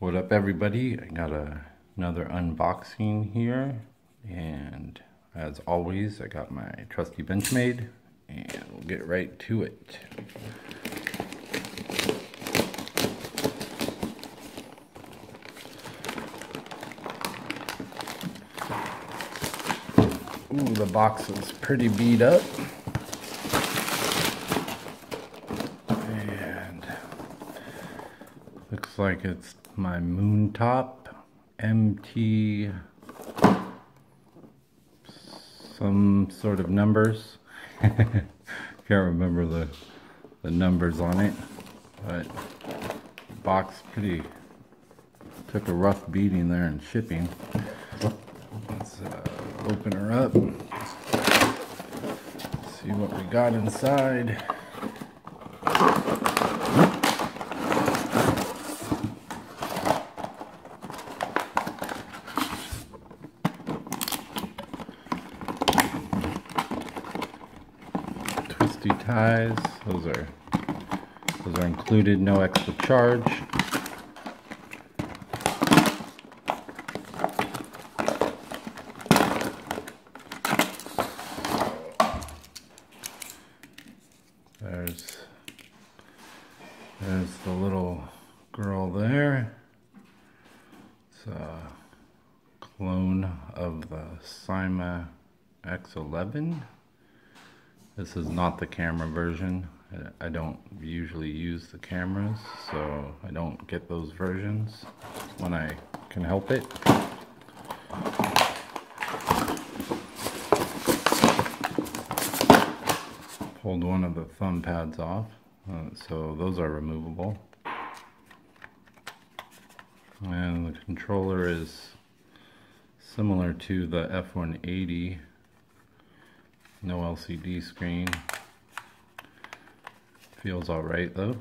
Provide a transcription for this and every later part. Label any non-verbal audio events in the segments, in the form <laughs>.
What up everybody? I got a, another unboxing here and as always I got my trusty Benchmade and we'll get right to it. Ooh, the box is pretty beat up. And like it's my Moontop MT some sort of numbers. <laughs> Can't remember the the numbers on it, but box pretty took a rough beating there in shipping. Let's uh, open her up. See what we got inside. Ties, those are those are included, no extra charge. There's there's the little girl there. It's a clone of the Syma X11. This is not the camera version. I don't usually use the cameras, so I don't get those versions when I can help it. pulled one of the thumb pads off, uh, so those are removable. And the controller is similar to the F180, no LCD screen. Feels alright though.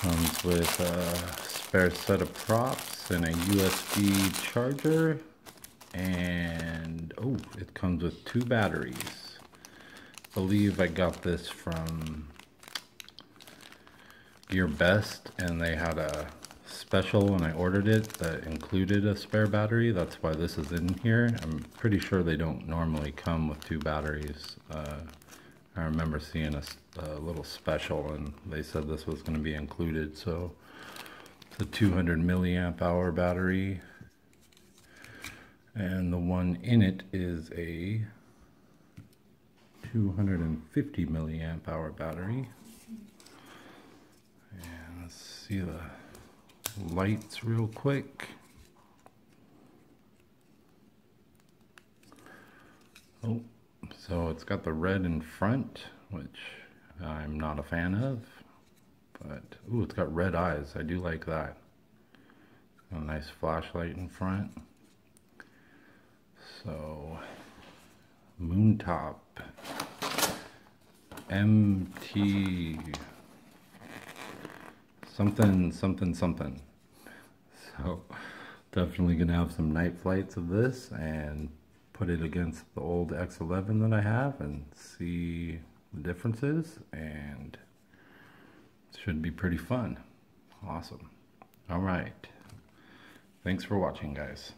Comes with a spare set of props and a USB charger and oh it comes with two batteries I believe I got this from GearBest and they had a special when I ordered it that included a spare battery. That's why this is in here. I'm pretty sure they don't normally come with two batteries. Uh, I remember seeing a, a, little special and they said this was going to be included. So it's a 200 milliamp hour battery. And the one in it is a 250 milliamp hour battery. And let's see the lights real quick. Oh so it's got the red in front which I'm not a fan of but ooh it's got red eyes. I do like that. A nice flashlight in front. So, Moontop MT something, something, something. So, definitely gonna have some night flights of this and put it against the old X11 that I have and see the differences and it should be pretty fun. Awesome. All right. Thanks for watching, guys.